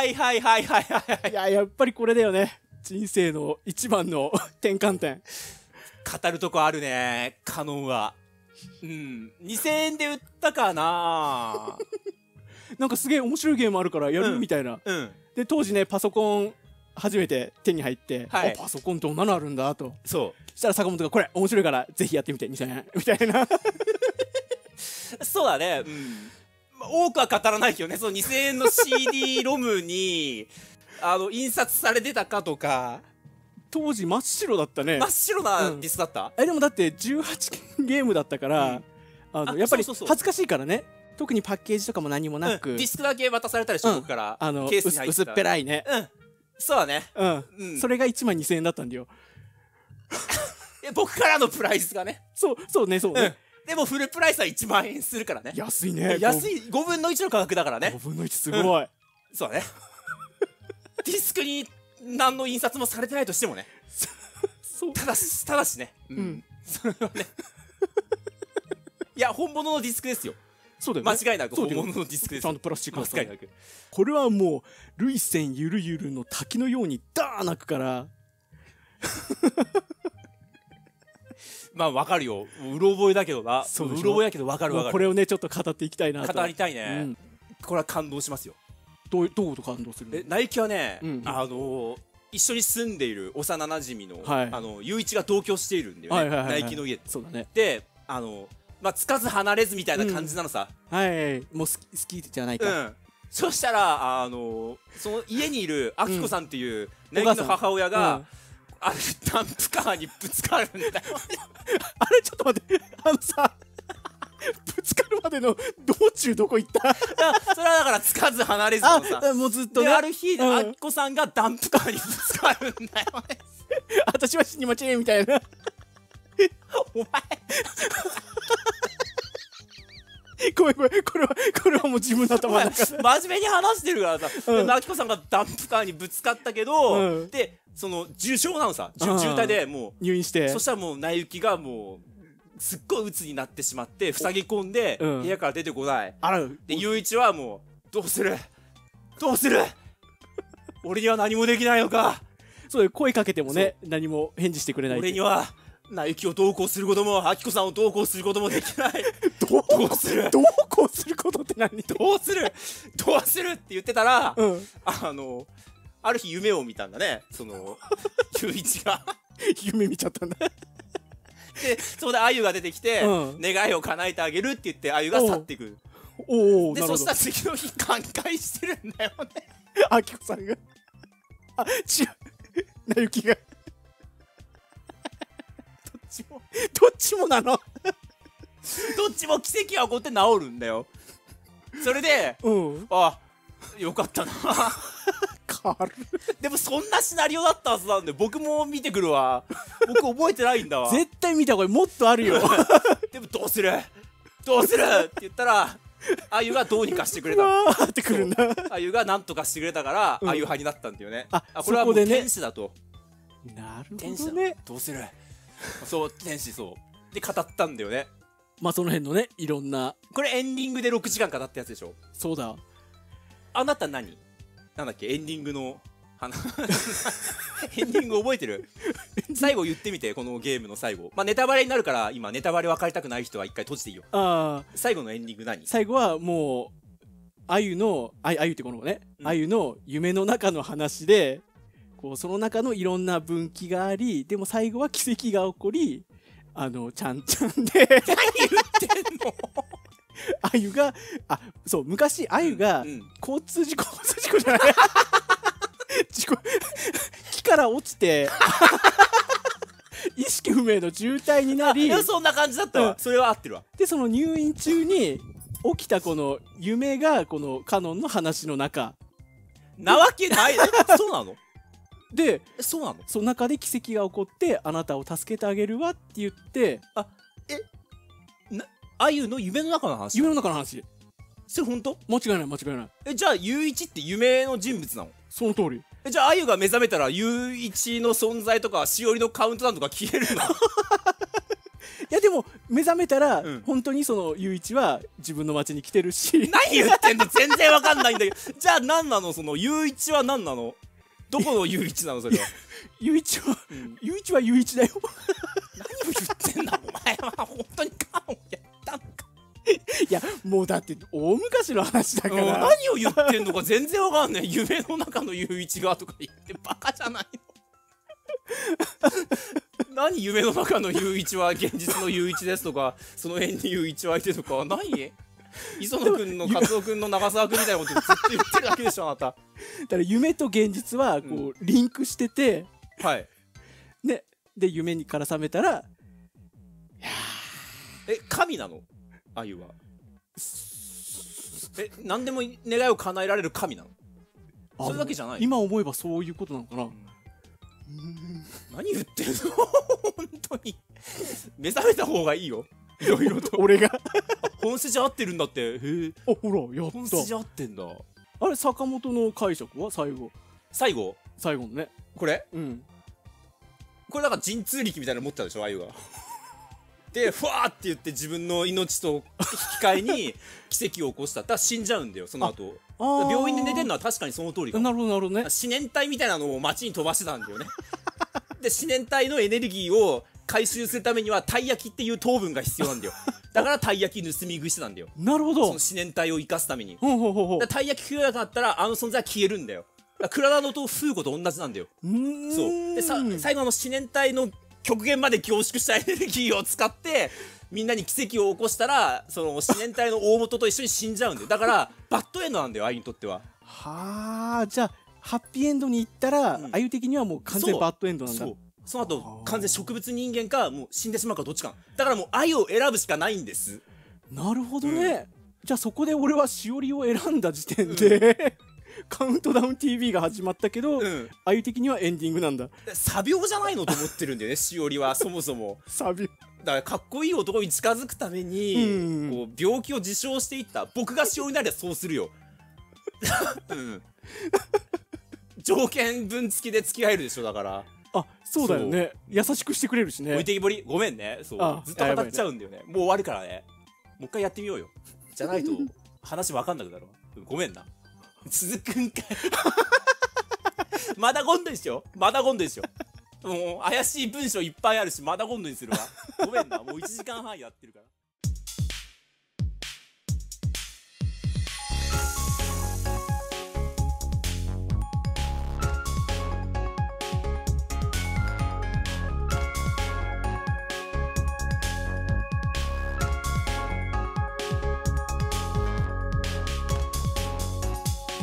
はいはいはいはいはいい。ややっぱりこれだよね。人生の一番の 転換点。語るとこあるねカノンは。うん。2000円で売ったかな。なんかすげえ面白いゲームあるからやるうんみたいな、うん。で当時ねパソコン初めて手に入って、はい。あパソコンどんなのあるんだと。そそしたら坂本がこれ面白いからぜひやってみて2000円。みたいな。う そうだね。うん。まあ多くは語らないけどね。その2000円の CD ロムに あの印刷されてたかとか。当時真っ白だったね。真っ白なディスクだった、えでもだって18ゲームだったから、うん。ああのやっぱり恥ずかしいからね。特にパッケージとかも何もなく、うん。ディスクだけ渡されたりして、うん僕からあのケースに入薄たっぺらいね。うん。そうだね。うん、うん。それが1万2000円だったんだよ。え僕からのプライスがね。そうそうねそうね、うんでもフルプライスは1万円するからね。安いね。安い5分の1の価格だから5ね分の1すごい、そうだね。ディスクに何の印刷もされてないとしてもね。ただしただしね。ううん。それはね。いや本物のディスクですよ。そうだよね。間違いなく本物のディスクですちゃんとプラスチック間違いなく。これはもう涙腺ゆるゆるの滝のようにダー泣くからまあわかるよ。うろ覚えだけどな。そううろ覚えだけどわかるわかる。これをねちょっと語っていきたいなと。語りたいうん、ねこれは感動しますよ。どうどういうこと感動する？のえナイキはね、うん。あのー一緒に住んでいる幼なじみの、はい。あの雄一が同居しているんだよね、はいはいはいはい。ナイキの家。そうだね。であのまあつかず離れずみたいな感じなのさ。はいもう好き好きじゃないうん、か、そしたらあのその家にいるアキコさんっていう、ナイキのお母親が、うんあるダンプカーにぶつかるんだよ。あれちょっと待って。あのさぶつかるまでの道中どこ行った？それはだからつかず離れずのさ。あもうずっとでねある日、うん。アキコさんがダンプカーにぶつかるんだよ。ね 私は死にまちねみたいな。お前 ごめんごめんこれはこれはもう自分の頭の中。真面目に話してるからさ、うん。でさんがダンプカーにぶつかったけど、うん。でその重傷なのさ。渋滞でも入院して。うそしたらもうナイキがもうすっごい鬱になってしまって塞ぎ込んで、うん。部屋から出てこない。あらで雄一はもうどうする？どうする？俺には何もできないのか。そう声かけてもね何も返事してくれない俺にはナイキを同行することもアキコさんを同行することもできないどうする？どうこうすることって何？どうする？どうするって言ってたら、うん。あのある日夢を見たんだね。その雄一が。夢見ちゃったんだ。でそこであゆが出てきて、うん。願いを叶えてあげるって言ってあゆが去っていく。おおでそしたら次の日寛解してるんだよね。あきこさんが。あ違う。なゆきが。どっちも。どっちもなの どっちも奇跡が起こって治るんだよ。それでうん。あよかったな。軽でもそんなシナリオだったはずなんで僕も見てくるわ。僕覚えてないんだわ。絶対見た方がもっとあるよ。でもどうする？どうする？って言ったらあゆがどうにかしてくれた。ってくるんだあゆがなんとかしてくれたから、うん。あゆ派になったんだよね。あこれはもう天使だと。なる天使だ。ほどねどうする？そう天使そう。で語ったんだよねまあその辺のねいろんな。これエンディングで6時間語ったやつでしょ？そうだ。あなた何？なんだっけ？エンディングの話。エンディング覚えてる？最後言ってみてこのゲームの最後。まあネタバレになるから今ネタバレ分かりたくない人は一回閉じていいよ。ああ。最後のエンディング何？最後はもうあゆのああゆってこのね。うん。あゆの夢の中の話でこうその中のいろんな分岐がありでも最後は奇跡が起こりあのちゃんちゃんで。何言ってんの？あゆがあそう昔あゆがうん交通事故交通事故じゃない。事故木から落ちて 意識不明の重体になありそんな感じだったわ、うん。それは合ってるわ。でその入院中に起きたこの夢がこのカノンの話の中。なわけない。えそうなの？でえそうなの？その中で奇跡が起こってあなたを助けてあげるわって言ってあゆの夢の中の話？夢の中の話。それ本当？間違いない間違いない。えじゃあ雄一って夢の人物なの？その通り。えじゃああゆが目覚めたら雄一の存在とかしおりのカウントダウンとか消えるの？やでも目覚めたら、うん。本当にそのゆういちは自分の町に来てるし。何言ってんの？全然わかんないんだけど。じゃあ何なの？そのゆういちは何なの？どこのゆういちなのそれは、ゆういちはうん。ゆういちはゆういちだよ。何を言ってんだお前は。本当にカモンやったのか。いやもうだって大昔の話だかうん。ら何を言ってんのか全然わかんない。夢の中のゆういちがとか言ってバカじゃないの。何夢の中のゆういちは現実のゆういちですとかその辺にゆういちはいてとか何磯野君のカツオ君の長澤君みたいなことずっと言ってるだけでしょあなた。だから夢と現実はこう、リンクしててはい。ね。で夢にから覚めたらえ神なの？あゆは。え何でも願いを叶えられる神なの？あそれだけじゃない。今思えばそういうことなのかな、何言ってるの？本当に。目覚めた方がいいよいろいろと。俺が。本筋合ってるんだって。へえ。あほらやっ本筋合ってんだ。たあれ坂本の解釈は？最後。最後？最後のね。これ？うん。これだから神通力みたいなの持ってたでしょあゆが。でふわーって言って自分の命と引き換えに 奇跡を起こした。だから死んじゃうんだよその後。病院で寝てるのは確かにその通りかも。なるほどなるほどね。思念体みたいなのを街に飛ばしてたんだよね。で思念体のエネルギーを回収するためにはたい焼きっていう糖分が必要なんだよ。だからたい焼き盗み食いしてたんだよ。なるほど。その思念体を生かすために。ほうほうほうほう。たい焼き食えなかったらあの存在は消えるんだよ。クラナドとフーゴと同じなんだよ。うーん。そう。でさ最後の思念体の極限まで凝縮したエネルギーを使ってみんなに奇跡を起こしたらその思念体の大元と一緒に死んじゃうんだよ。だからバッドエンドなんだよあゆにとっては。はあじゃあハッピーエンドに行ったら、うん。あゆ的にはもう完全そう。バッドエンドなんだ。そうその後はあ。完全植物人間かもう死んでしまうかどっちか。だからもう愛を選ぶしかないんです。なるほどね、じゃあそこで俺はしおりを選んだ時点で、カウントダウン TV が始まったけど、うん。あゆ的にはエンディングなんだ。サビオじゃないの？と思ってるんだよねしおりは。そもそも。サビ。だからかっこいい男に近づくために、うん。こう病気を自称していった。僕がしおりならそうするよ、うん、条件分付きで付き合えるでしょだからあそうだよね。優しくしてくれるしね。置いてきぼり？ごめんね。そう。あずっと語っちゃうんだよね。もう終わるからね。もう一回やってみようよ。じゃないと話わかんなくなるわ。うんごめんな。続くんかい。まだ今度にしよう。まだ今度にしよう。もう怪しい文章いっぱいあるしまだ今度にするわ。ごめんな。もう1時間半やってるから